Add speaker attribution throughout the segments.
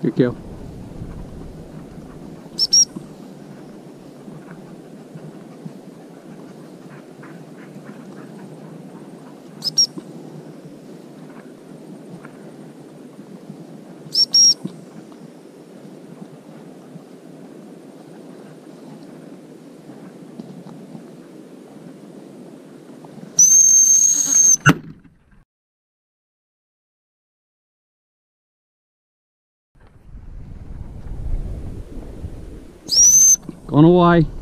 Speaker 1: Good kill. Gone away.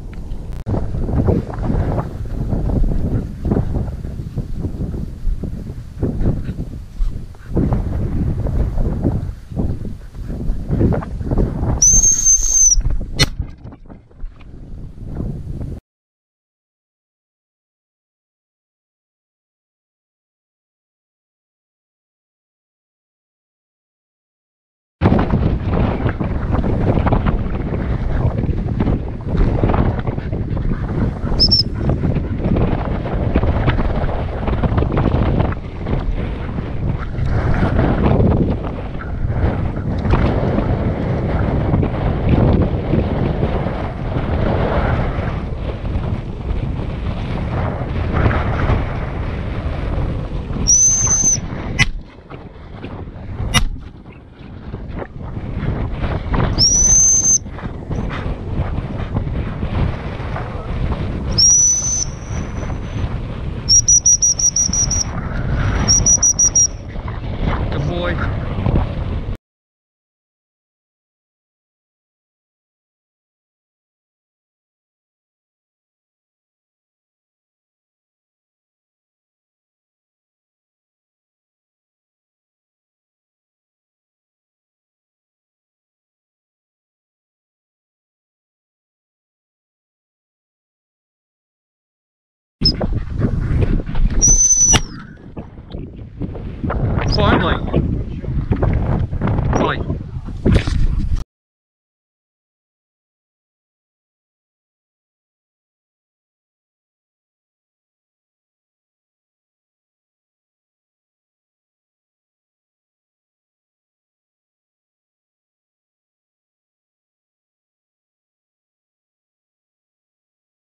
Speaker 1: Finally.